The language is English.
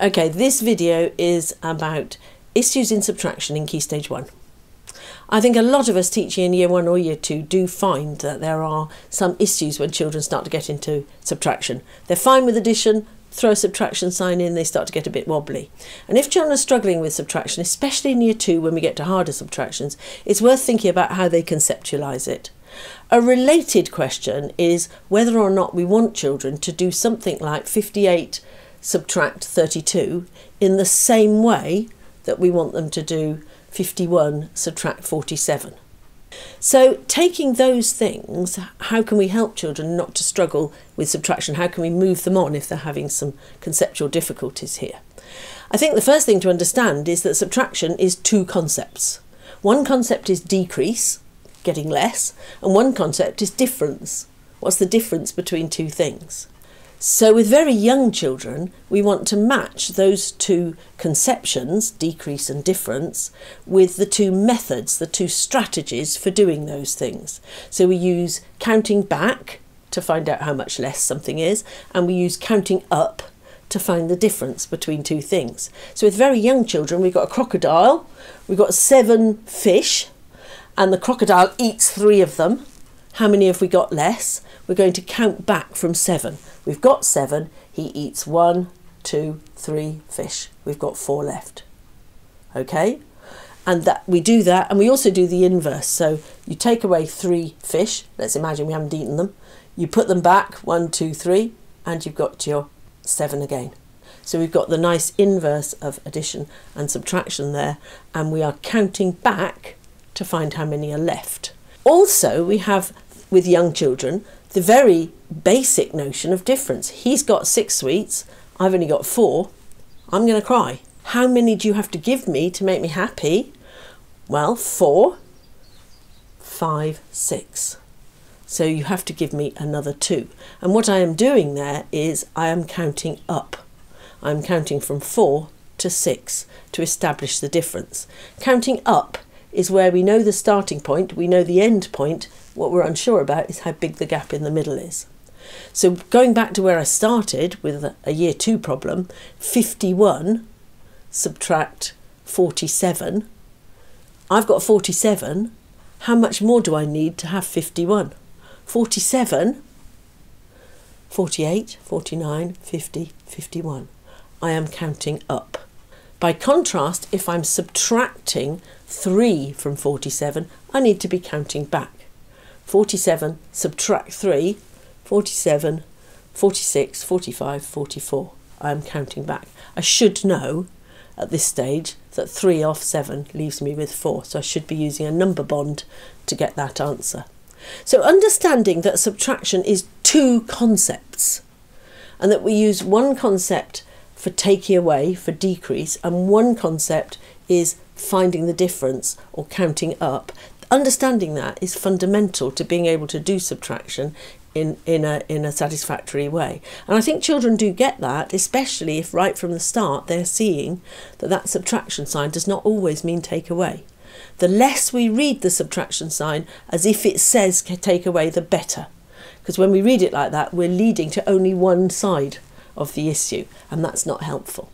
Okay, this video is about issues in subtraction in Key Stage 1. I think a lot of us teaching in Year 1 or Year 2 do find that there are some issues when children start to get into subtraction. They're fine with addition, throw a subtraction sign in, they start to get a bit wobbly. And if children are struggling with subtraction, especially in Year 2 when we get to harder subtractions, it's worth thinking about how they conceptualise it. A related question is whether or not we want children to do something like 58 subtract 32 in the same way that we want them to do 51 subtract 47. So, taking those things, how can we help children not to struggle with subtraction? How can we move them on if they're having some conceptual difficulties here? I think the first thing to understand is that subtraction is two concepts. One concept is decrease, getting less, and one concept is difference. What's the difference between two things? So, with very young children, we want to match those two conceptions, decrease and difference, with the two methods, the two strategies for doing those things. So, we use counting back to find out how much less something is, and we use counting up to find the difference between two things. So, with very young children, we've got a crocodile, we've got seven fish, and the crocodile eats three of them. How many have we got less? We're going to count back from seven. We've got seven. He eats one, two, three fish. We've got four left. Okay? And that we do that, and we also do the inverse. So you take away three fish. Let's imagine we haven't eaten them. You put them back, one, two, three, and you've got your seven again. So we've got the nice inverse of addition and subtraction there, and we are counting back to find how many are left. Also, we have with young children the very basic notion of difference. He's got six sweets, I've only got four. I'm going to cry. How many do you have to give me to make me happy? Well, four, five, six. So you have to give me another two. And what I am doing there is I am counting up. I'm counting from four to six to establish the difference. Counting up is where we know the starting point, we know the end point, what we're unsure about is how big the gap in the middle is. So going back to where I started with a year two problem, 51 subtract 47, I've got 47. How much more do I need to have 51? 47, 48, 49, 50, 51. I am counting up. By contrast, if I'm subtracting 3 from 47, I need to be counting back. 47 subtract 3, 47, 46, 45, 44. I am counting back. I should know at this stage that 3 off 7 leaves me with 4, so I should be using a number bond to get that answer. So understanding that subtraction is two concepts and that we use one concept for taking away, for decrease, and one concept is finding the difference or counting up. Understanding that is fundamental to being able to do subtraction in, in, a, in a satisfactory way. And I think children do get that, especially if right from the start they're seeing that that subtraction sign does not always mean take away. The less we read the subtraction sign as if it says take away, the better. Because when we read it like that, we're leading to only one side of the issue, and that's not helpful.